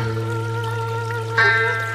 Música